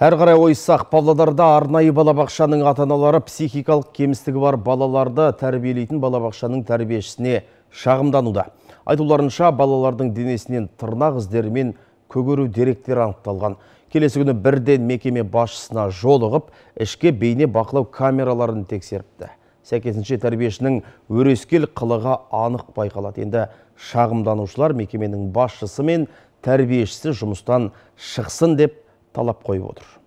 Әрі қарай ойсақ Павлодарда арнайы балабақшаның ата-аналары психикалық кемістігі бар балаларды тәрбиелейтін балабақшаның тәрбиешісіне шағымдануда. Айтуларынша балалардың денесінен тырнақ іздері мен көгеру деректері анықталған. Келесі күні бірден мекеме басшысына жолығып, ішке бейне бақылау камераларын тексеріпті. Сәйкесінше тәрбиешінің өрескел қылығы анық байқалады. Енді шағымданушылар мекеменің басшысы мен тәрбиешісі жұмыстан шықсын деп талап қойып отыр.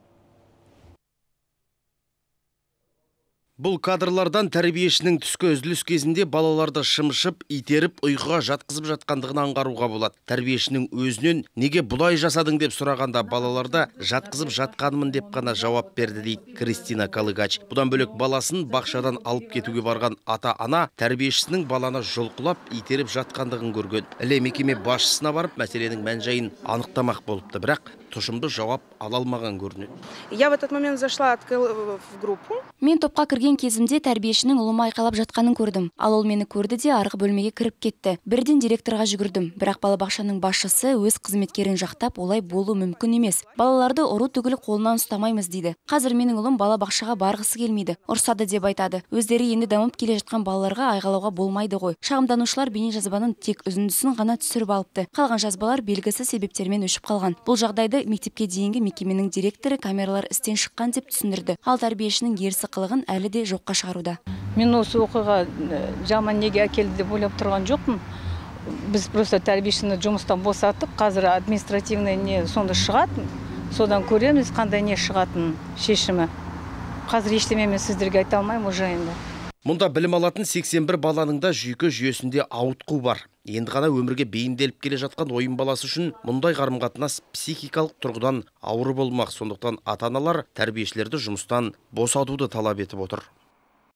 Бұл кадрлардан тәрбиешінің түскі үзіліс кезінде балаларды шымшып, итеріп, ұйқыға жатқызып жатқандығын аңғаруға болады. Тәрбиешінің өзінен неге бұлай жасадың деп сұрағанда балаларды жатқызып жатқанмын деп қана жауап берді дейді Кристина Калыгач. Бұдан бөлек баласын бақшадан алып кетуге барған ата-ана тәрбиешісінің баланы жұлқылап, итеріп жатқандығын көрген. Іле мекеме басшысына барып, мәселенің мән-жайын анықтамақ болыпты, бірақ тұшымды жауап ала алмаған көрінеді. Я в этот момент зашла в группу. Мен топқа кірген кезімде тәрбиешінің ұлыма айқайлап жатқанын көрдім. Ал ол мені көрді де арғы бөлмеге кіріп кетті. Бірден директорға жүгірдім. Бірақ балабақшаның басшысы өз қызметкерін жақтап, олай болу мүмкін емес. Балаларды ұру түгіл қолынан ұстамаймыз дейді. Қазір менің ұлым балабақшаға барғысы келмейді. Ұрсады деп айтады. Өздері енді дамып келе жатқан балаларға айғалауға болмайды ғой. Шағымданушылар бейнежазбаның тек үзіндісін ғана түсіріп алыпты. Қалған жазбалар белгісіз себептермен өшіп қалған. Бұл жағдайды мектепке дейінгі мекеменің директоры камералар істен шыққан деп түсіндірді. Ал тәрбиешінің ерсі қылығын әлі де жоққа шығаруда. мен осы оқиға жаман неге әкелді деп ойлап тұрған жоқпын. Біз просто тәрбиешіні жұмыстан босаттық. Қазір административный не сонда шығады содан көреміз қандай не шығатынын шешімі. Қазір ештеме мен сіздерге айта алмаймын ол жайында Мұнда білім алатын 81 баланың да жүйке жүйесінде ауытқу бар. Енді ғана өмірге бейімделіп келе жатқан ойын баласы үшін мұндай қарым-қатынас психикалық тұрғыдан ауыр болмақ. Сондықтан ата-аналар тәрбиешілерді жұмыстан босатуды талап етіп отыр.